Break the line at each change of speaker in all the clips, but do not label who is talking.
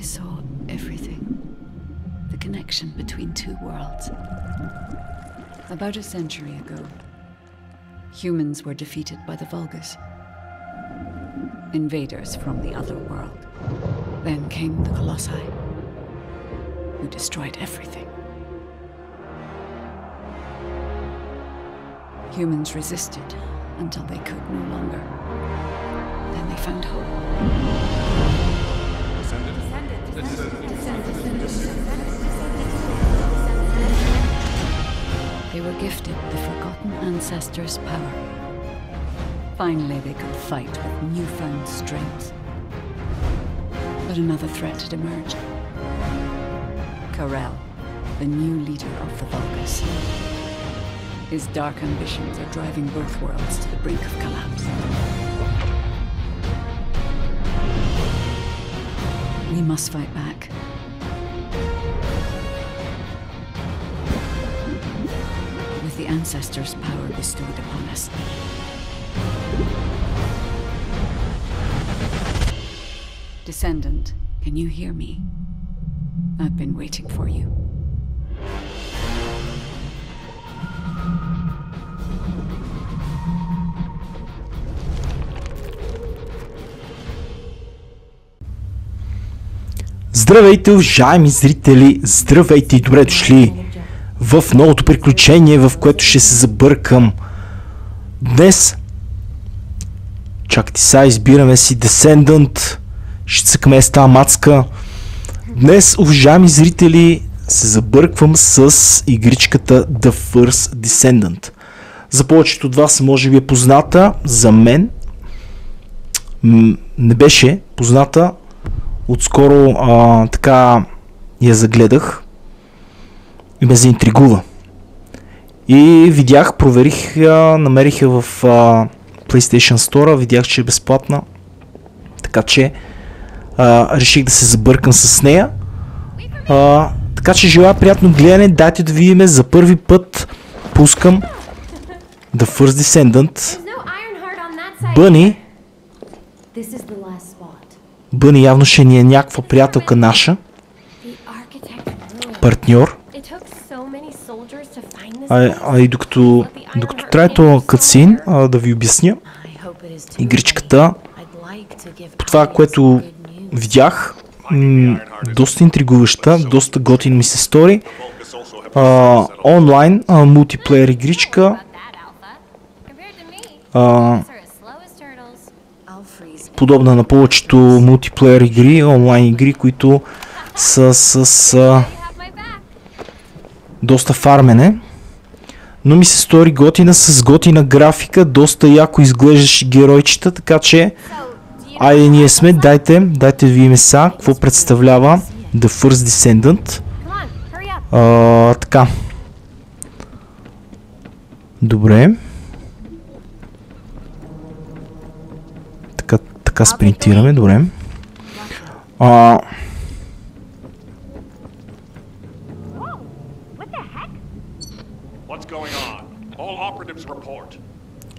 I saw everything. The connection between two worlds. About a century ago, humans were defeated by the Vulgus. Invaders from the other world. Then came the Colossi, who destroyed everything. Humans resisted until they could no longer. Then they found hope. Gifted the Forgotten Ancestors' power. Finally, they could fight with newfound strength. But another threat had emerged. Karel, the new leader of the Vulgus. His dark ambitions are driving both worlds to the brink of collapse. We must fight back. ancestors' power bestowed upon us. Descendant, can you hear me? I've been waiting for you.
Здравейте, уважаеми зрители! Здравейте и добре дошли В новото приключение, в което ще се забъркам. Днес, чакайте сега, избираме си Descendant, ще цъкаме с тази мацка. Днес, уважаеми зрители, се забърквам с игричката The First Descendant. За повечето от вас може би е позната, за мен не беше позната, отскоро а, така я загледах и ме заинтригува. И видях, проверих намерих я в PlayStation Store, видях, че е безплатна. Така че а, реших да се забъркам с нея. А, така че желая приятно гледане, дайте да видим за първи път пускам The First Descendant. Бъни. Бъни явно ще ни е някаква приятелка наша, партньор. А, а и докато, докато трае този катсин, а, да ви обясня, игричката, по това, което видях, м- доста интригуваща, доста готин ми се стори. А, онлайн, а, мултиплеер игричка, а, подобна на повечето мултиплеер игри, онлайн игри, които са с а, доста фармене. Но ми се стори готина с готина графика, доста яко изглеждаш геройчета, така че Айде ние сме, дайте, дайте да видим сега какво представлява The First Descendant. А, така. Добре. Така, така спринтираме, добре. А,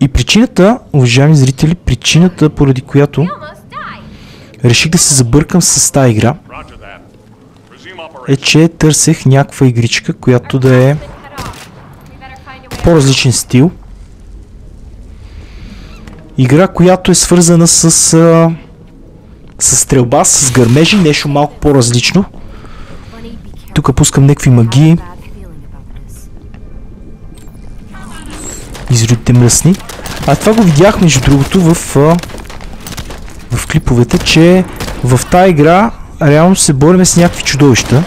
и причината, уважаеми зрители, причината поради която реших да се забъркам с тази игра е, че търсех някаква игричка, която да е по-различен стил. Игра, която е свързана с, с стрелба, с гърмежи, нещо малко по-различно. Тук пускам някакви магии, изродите мръсни. А това го видях между другото в, в клиповете, че в тази игра реално се бориме с някакви чудовища.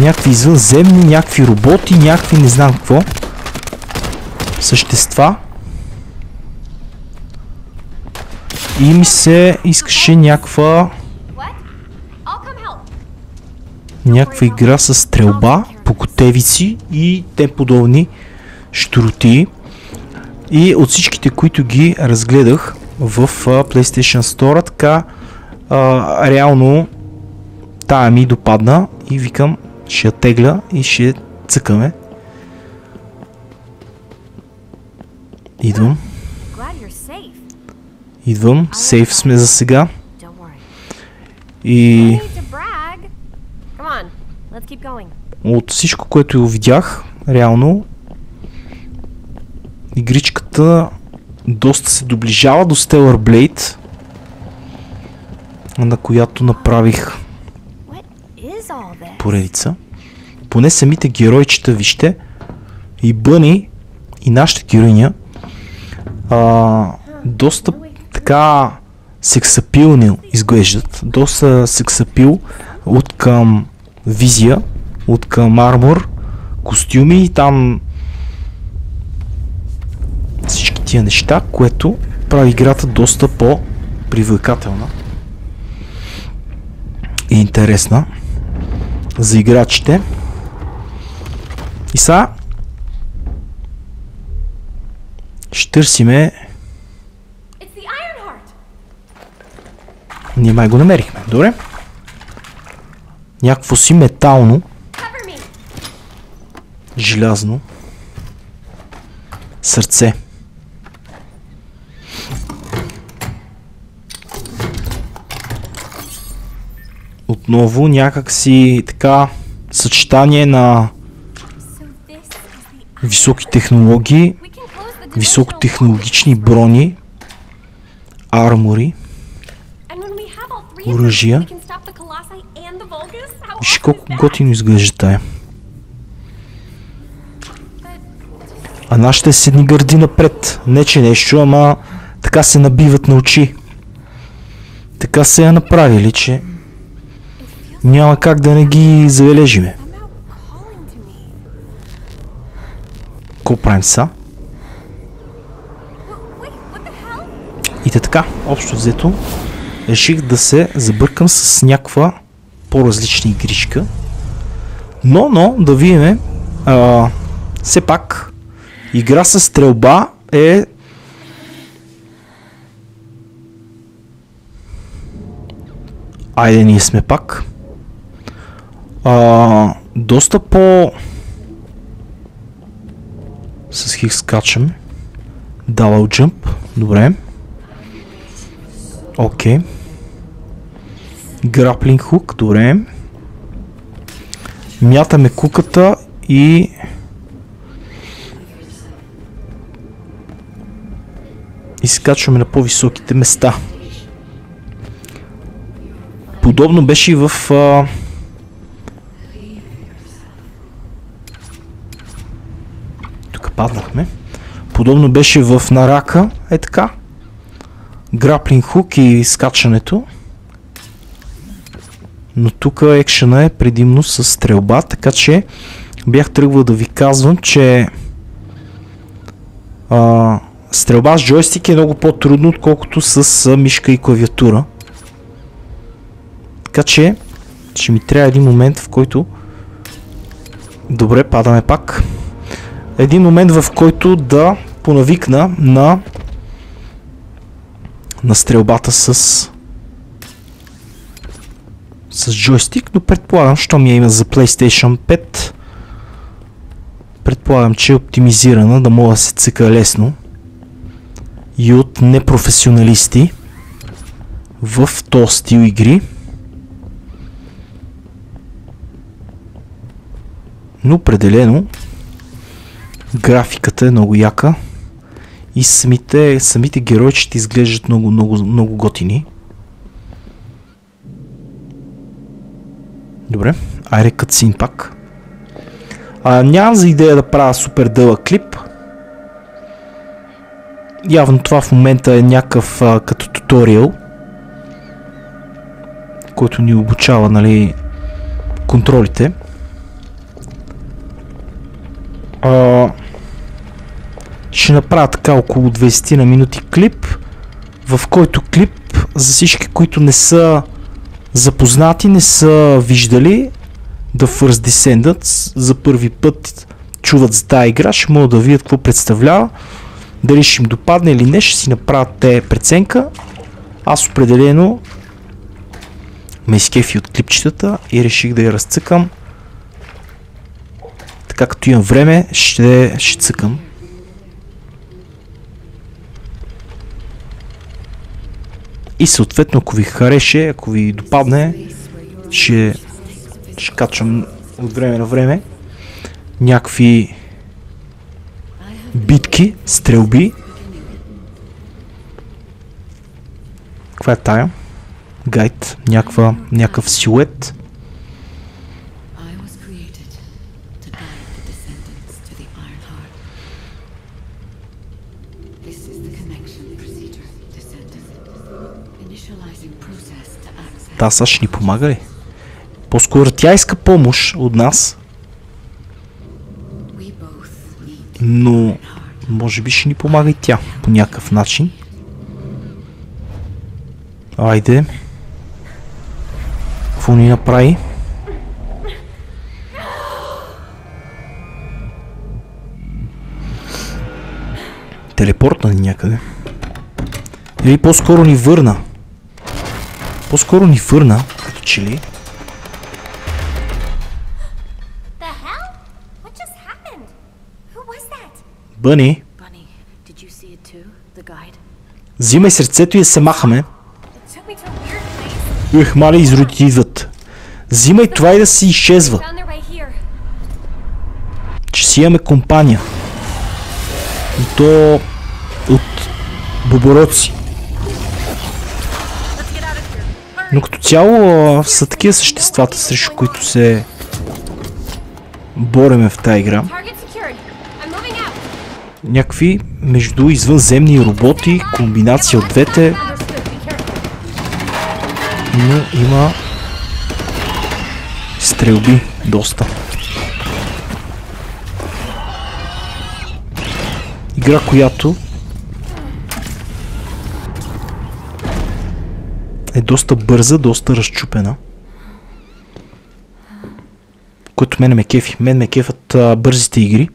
Някакви извънземни, някакви роботи, някакви не знам какво. Същества. И ми се искаше някаква, някаква игра с стрелба, покотевици и те подобни штороти. И от всичките, които ги разгледах в PlayStation Store, така а, реално тая ми допадна и викам, ще я тегля и ще цъкаме. Идвам, идвам, сейф сме за сега. И. От всичко, което видях, реално, игричката доста се доближава до Stellar Blade, на която направих поредица. Поне самите геройчета, вижте, и Бъни, и нашата героиня, а, доста така сексапилни изглеждат. Доста сексапил от към визия, от към армор, костюми там тия неща, което прави играта доста по-привлекателна и интересна за играчите. И сега ще търсиме. Ние май го намерихме. Добре. Някакво си метално, желязно сърце. Отново някак си така съчетание на високи технологии, високотехнологични брони, армори. Оръжия. Виж колко готино изглежда тая. А нашите се ни гърди напред. Не че нещо, ама така се набиват на очи. Така се я направили, че няма как да не ги забележиме. Какво правим са? И така, общо взето, реших да се забъркам с някаква по-различна игричка. Но, но, да видим, а, все пак, игра с стрелба е Айде, ние сме пак. А, доста по... С хих скачаме. Double jump. Добре. Окей. Граплинг хук. Добре. Мятаме куката и... Изкачваме на по-високите места. Подобно беше и в... А... Тук паднахме. Подобно беше в Нарака. Е така. Граплинг хук и скачането. Но тук екшена е предимно с стрелба, така че бях тръгвал да ви казвам, че а, стрелба с джойстик е много по-трудно, отколкото с а, мишка и клавиатура. Така че ще ми трябва един момент, в който Добре, падаме пак. Един момент, в който да понавикна на на стрелбата с с джойстик, но предполагам, що ми я има за PlayStation 5 предполагам, че е оптимизирана да мога да се цъка лесно и от непрофесионалисти в този стил игри. Но определено графиката е много яка и самите, самите геройчета изглеждат много, много, много готини. Добре, айде катсин пак. А, нямам за идея да правя супер дълъг клип. Явно това в момента е някакъв а, като туториал, който ни обучава, нали, контролите. А, ще направя така около 20 на минути клип, в който клип за всички, които не са запознати, не са виждали The First Descendants за първи път чуват за тази игра, ще могат да видят какво представлява. Дали ще им допадне или не, ще си направят те преценка. Аз определено ме изкефи от клипчетата и реших да я разцъкам. Така като имам време, ще, ще цъкам. И съответно, ако ви хареше, ако ви допадне, ще Ще качвам от време на време някакви битки, стрелби. Каква е тая? Гайд, някаква, някакъв силует.
Access.
Та сега ще ни помага ли? По-скоро тя иска помощ от нас, но може би ще ни помага и тя по някакъв начин. Айде. Какво ни направи? Телепортна ни някъде. Или по-скоро ни върна. По-скоро ни върна, като че ли. Бъни, взимай сърцето и да се махаме. Ех, мали изроди идват. Взимай това и да си изчезва, че си имаме компания. И то от бобороци. Но като цяло а, са такива съществата, срещу които се бореме в тази игра. Някакви между извънземни роботи, комбинация от двете, но има стрелби доста. Игра, която е доста бърза, доста разчупена. Което мене ме кефи. Мен ме кефат а, бързите игри.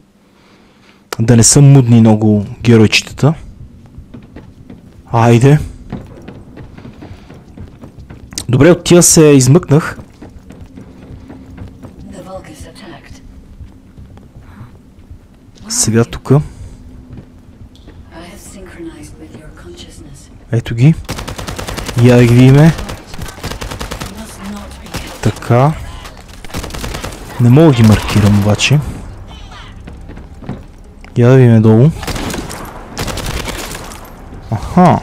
Да не са мудни много геройчетата. Айде. Добре, от тия се измъкнах. Сега тук. Ето ги. Я ги видиме. Така. Не мога да ги маркирам обаче. Я да видим долу. Аха.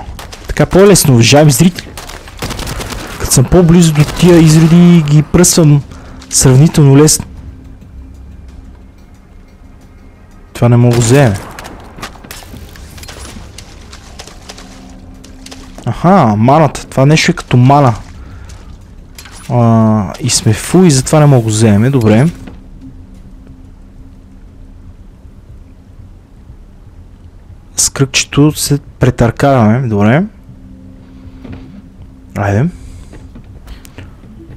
Така по-лесно, уважаеми зрители. Като съм по-близо до тия изреди ги пръсвам сравнително лесно. Това не мога да вземе. Аха, маната. Това нещо е като мана. А, и сме фу и затова не мога го вземем. Добре. С кръгчето се претъркаваме. Добре. Айде.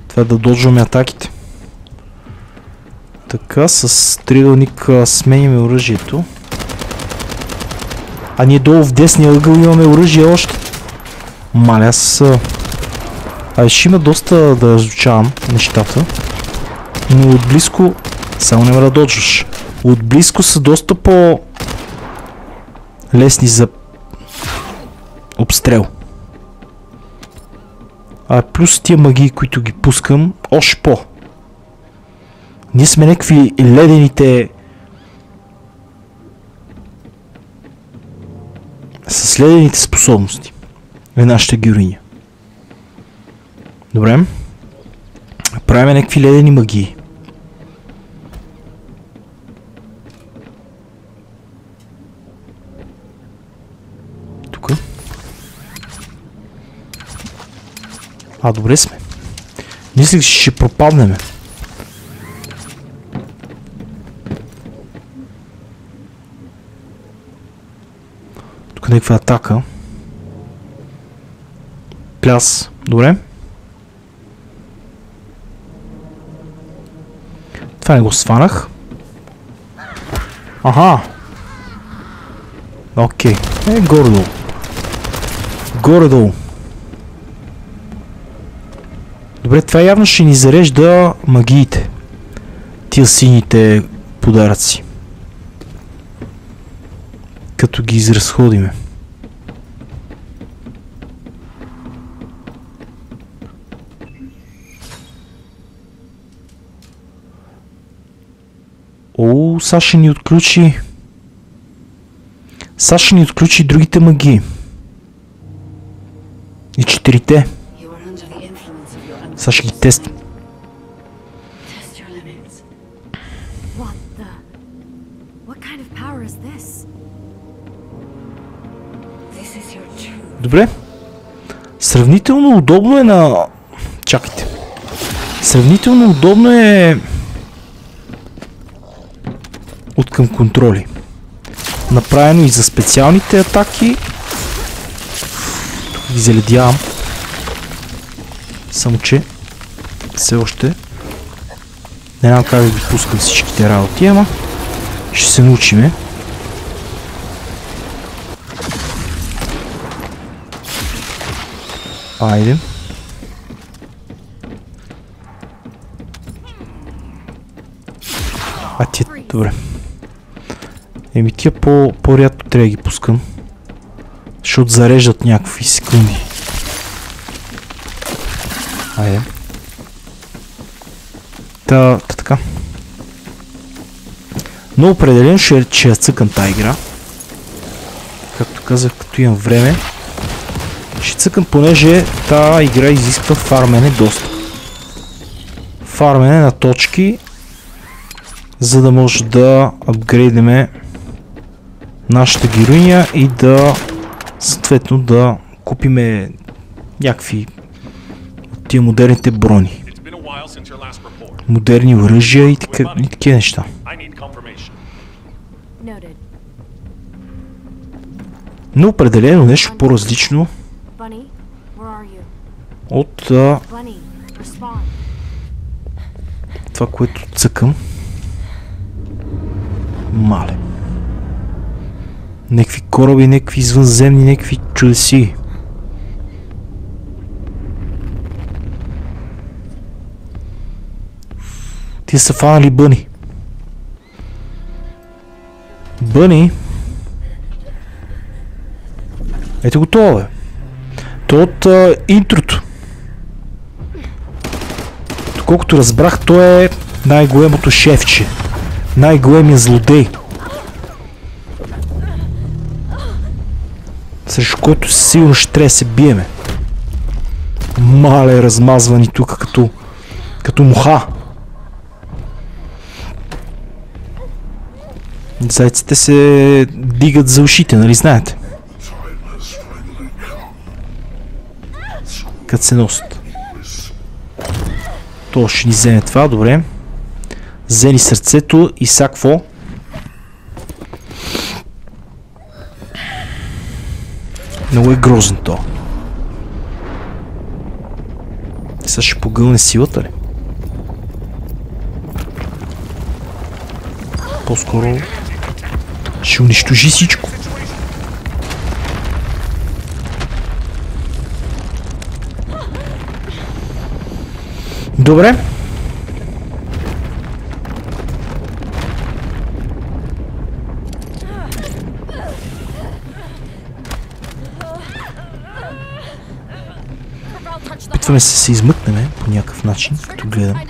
Това е да доджваме атаките. Така, с триъгълник а, сменяме оръжието. А ние долу в десния ъгъл имаме оръжие още. Маля, аз... а, ще има доста да разучавам нещата. Но отблизко... Само няма да доджваш. Отблизко са доста по... Лесни за... Обстрел. А плюс тия магии, които ги пускам, още по. Ние сме някакви ледените... С ледените способности. Е нашата героиня. Добре. Правим някакви ледени магии. Тук. А, добре сме. Мислих, че ще пропаднеме. Тук е някаква атака. Пляс. Добре. Това не го сванах. Аха. Окей. Е, горе-долу. Горе-долу. Добре, това явно ще ни зарежда магиите. Тия сините подаръци. Като ги изразходиме. О, Саша ни отключи. Саша ни отключи другите магии. И четирите. Саша ги тест. Добре. Сравнително удобно е на... Чакайте. Сравнително удобно е... От към контроли. Направено и за специалните атаки. Ги заледявам. Само че... Все още... Не знам как да ги пускам всичките работи, ама... Ще се научиме. Айде. А ти, добре. Еми тия по, по-рядко трябва да ги пускам. Защото зареждат някакви секунди. Айде. Та, та така. Но определено ще, ще я цъкам тази игра. Както казах, като имам време. Ще цъкам, понеже тази игра изисква фармене доста. Фармене на точки, за да може да апгрейдеме нашата героиня и да съответно да купиме някакви от тия модерните брони. Модерни оръжия и, такива неща. Но определено нещо по-различно от а, това, което цъкам. Мале. Некви кораби, некви извънземни, некви чудеси. Ти са фанали Бъни. Бъни. Ето го това, бе. То от а, интрото. Доколкото разбрах, той е най-големото шефче. Най-големия злодей. Срещу който сигурно ще трябва да се биеме. Мале размазвани тук като, като муха. Зайците се дигат за ушите, нали знаете? Като се носят. То ще ни вземе това, добре. Взени сърцето и са какво? Много е грозен то. Сега ще погълне силата ли? По-скоро ще унищожи всичко. Добре. Опитваме да се измъкнем по някакъв начин, като гледам.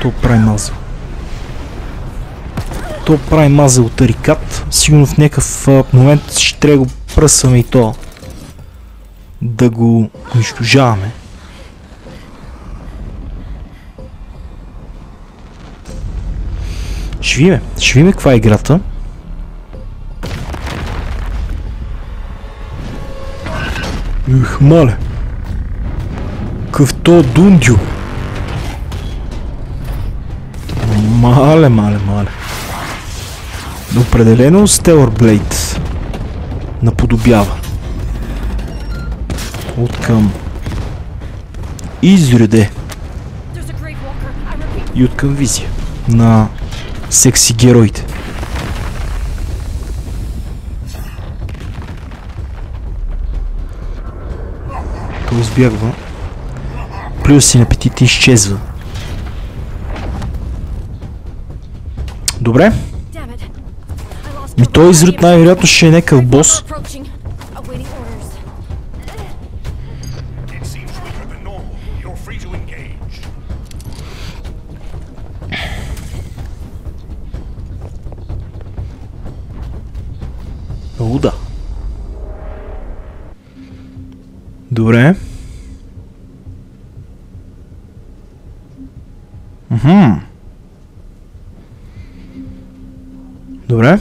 То прави мазъл. То прави мазъл от Арикат. Сигурно в някакъв момент ще трябва да го пръсваме и то. Да го унищожаваме. Ще видим. Ще видим каква е играта. Ух, мале. Какъв то дундю. Мале, мале, мале. Определено Stellar Blade наподобява. От към изреде и от към визия на секси героите. Избягва. Плюс си на апетит и изчезва. Добре. Ми той
of-
най-вероятно ще е някакъв бос.
Walker approaching.
Мгм. Добре.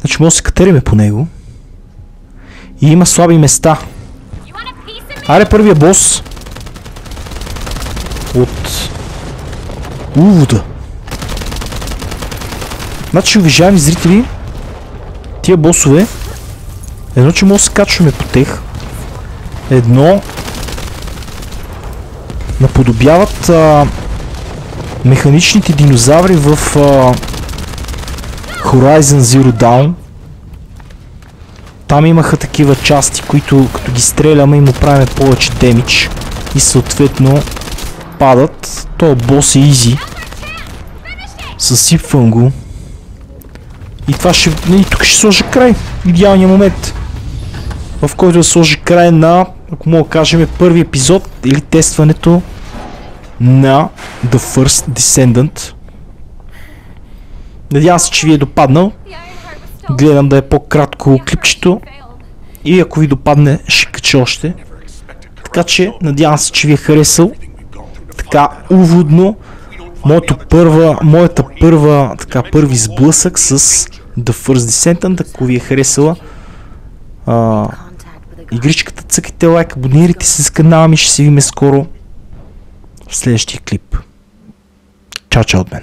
Значи може да се катериме по него. И има слаби места. Аре първия бос. От увода. Значи, уважаеми зрители, тия босове, едно, че може да се качваме по тях, едно, наподобяват а, механичните динозаври в а, Horizon Zero Dawn. Там имаха такива части, които като ги стреляме им правим повече демидж и съответно падат. То бос е изи. Съсипвам го. И това ще... И тук ще сложа край. Идеалният момент. В който да сложи край на, ако мога да кажем, първи епизод или тестването на The First Descendant. Надявам се, че ви е допаднал. Гледам да е по-кратко клипчето. И ако ви допадне, ще кача още. Така че, надявам се, че ви е харесал. Така, уводно, моето първа, моята първа, така, първи сблъсък с The First Descendant, ако ви е харесала а, игричката, цъкайте лайк, абонирайте се с канала ми, ще се видим скоро в следващия клип. Чао, чао от мен.